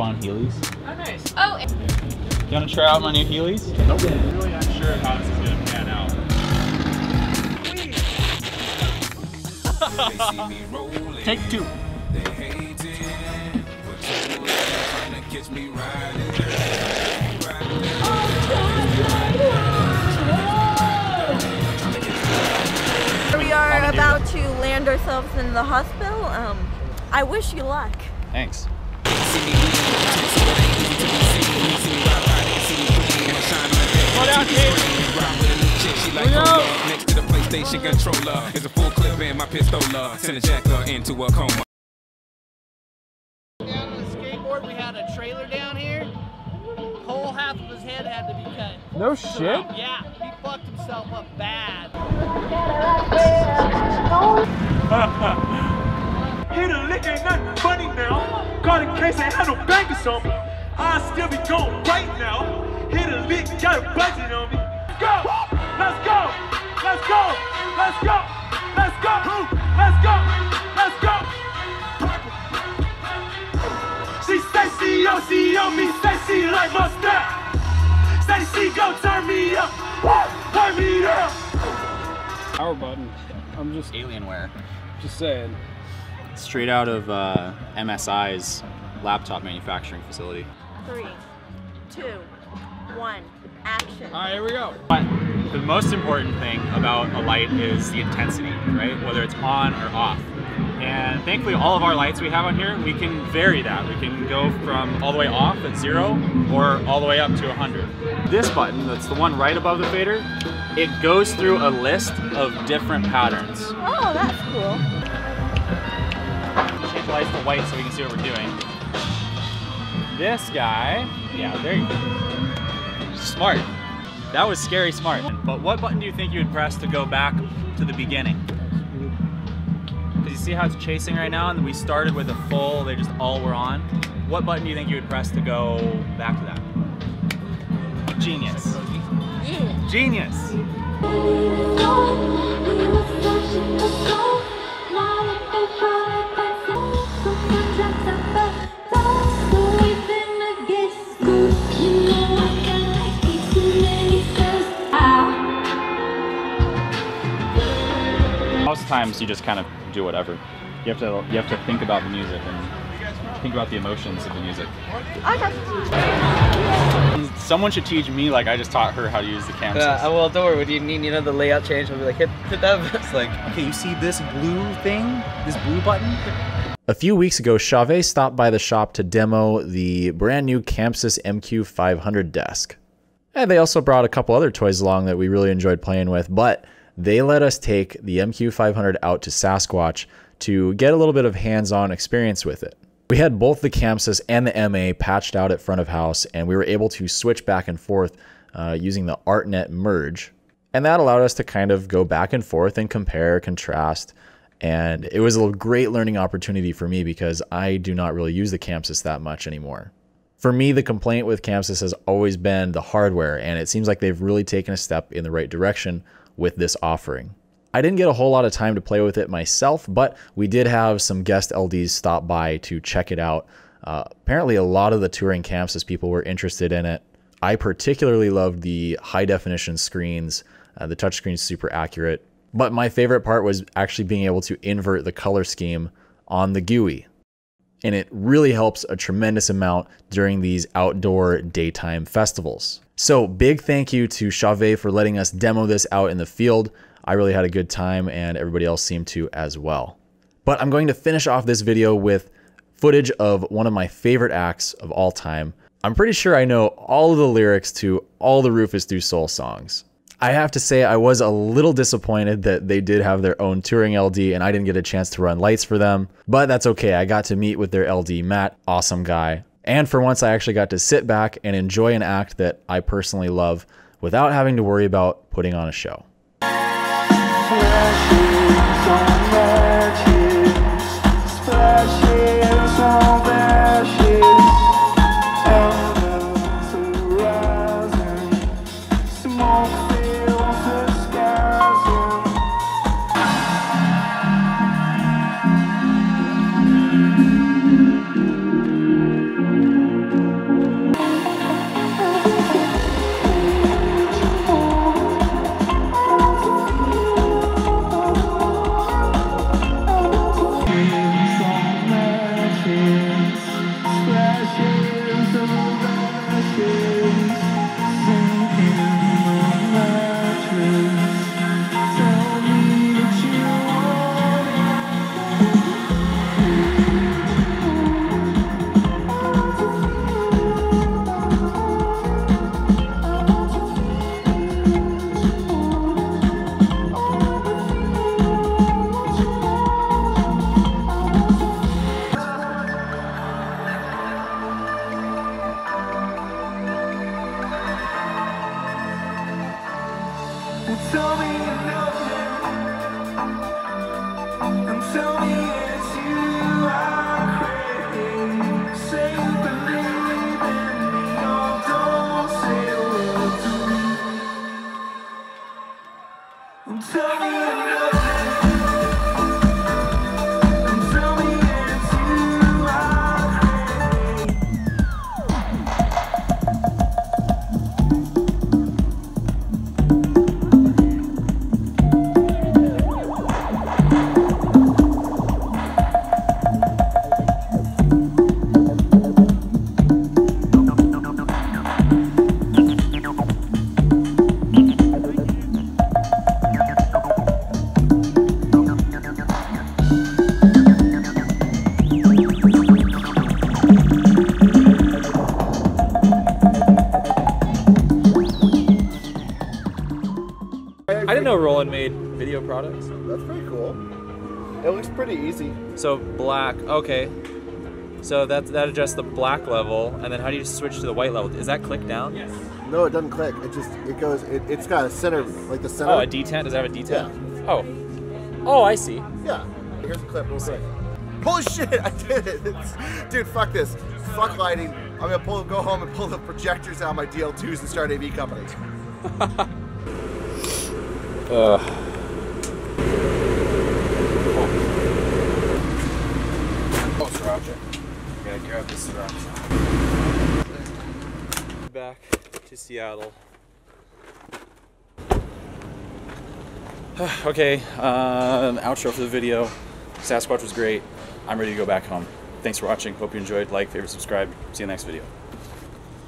on Heelys. Oh, nice. Oh, You want to try out my new Heelys? Nope. I'm really unsure how this is gonna pan out. Take two. We are about to land ourselves in the hospital. Um, I wish you luck. Thanks. Slow down, Kate. She. Next to the PlayStation controller is a full clip in my pistola. Send a jacker into a coma. Down on the skateboard, we had a trailer down here. Whole half of his head had to be cut. No shit. Yeah, he fucked himself up bad. Hit a lick ain't nothing funny now. Caught in case ain't had no bankers on me. I still be going right now. Hit a lick, got a budget on me. Go! Let's go! Let's go! Let's go! Let's go! Let's go! Let's go! She say oh, she on, oh, she on me, say she like my step. Say she gon' turn me up, turn me up. Power button. I'm just Alienware. just saying. Straight out of uh, MSI's laptop manufacturing facility. Three, two, one, action. All right, here we go. But the most important thing about a light is the intensity, right? Whether it's on or off. And thankfully, all of our lights we have on here, we can vary that. We can go from all the way off at zero or all the way up to 100. This button, that's the one right above the fader, it goes through a list of different patterns. Oh, that's cool. Change the lights to white so we can see what we're doing. This guy, yeah, there you go. Smart. That was scary smart. But what button do you think you would press to go back to the beginning? Because you see how it's chasing right now, and we started with a full, they just all were on. What button do you think you would press to go back to that? Genius. Yeah. Genius. Most times you just kind of do whatever. You have to you have to think about the music and think about the emotions of the music. Okay. Someone should teach me like I just taught her how to use the canvas. Yeah, well, don't worry. When you need, you know, the layout change, I'll be like, hit, hit that. It's like, okay, you see this blue thing? This blue button? A few weeks ago, Chauvet stopped by the shop to demo the brand new ChamSys MQ500 desk. And they also brought a couple other toys along that we really enjoyed playing with, but they let us take the MQ500 out to Sasquatch to get a little bit of hands on experience with it. We had both the ChamSys and the MA patched out at front of house, and we were able to switch back and forth uh, using the ArtNet merge. And that allowed us to kind of go back and forth and compare, contrast. And it was a great learning opportunity for me because I do not really use the ChamSys that much anymore. For me, the complaint with ChamSys has always been the hardware, and it seems like they've really taken a step in the right direction with this offering. I didn't get a whole lot of time to play with it myself, but we did have some guest LDs stop by to check it out. Uh, apparently, a lot of the touring ChamSys people were interested in it. I particularly loved the high definition screens. Uh, the touchscreen's super accurate. But my favorite part was actually being able to invert the color scheme on the GUI. And it really helps a tremendous amount during these outdoor daytime festivals. So, big thank you to Chauvet for letting us demo this out in the field. I really had a good time, and everybody else seemed to as well. But I'm going to finish off this video with footage of one of my favorite acts of all time. I'm pretty sure I know all of the lyrics to all the Rüfüs Du Sol songs. I have to say I was a little disappointed that they did have their own touring LD and I didn't get a chance to run lights for them, but that's okay. I got to meet with their LD, Matt, awesome guy. And for once, I actually got to sit back and enjoy an act that I personally love without having to worry about putting on a show. Splashes on legends, splashes on Tell me you love me. And tell me didn't know Roland made video products. That's pretty cool. It looks pretty easy. So black, okay. So that that adjusts the black level, and then how do you switch to the white level? Is that click down? Yes. No, it doesn't click. It just it goes. It, it's got a center, like the center. Oh, a detent. Does it have a detent? Oh. Oh, I see. Yeah. Here's a clip. Real quick. Holy shit! I did it, It's- dude. Fuck this. Fuck lighting. I'm gonna pull, go home and pull the projectors out of my DL2s and start AV company. Oh, sriracha. Gotta grab. Back to Seattle. okay, uh, outro for the video. Sasquatch was great. I'm ready to go back home. Thanks for watching. Hope you enjoyed. Like, favorite, subscribe. See you in next video.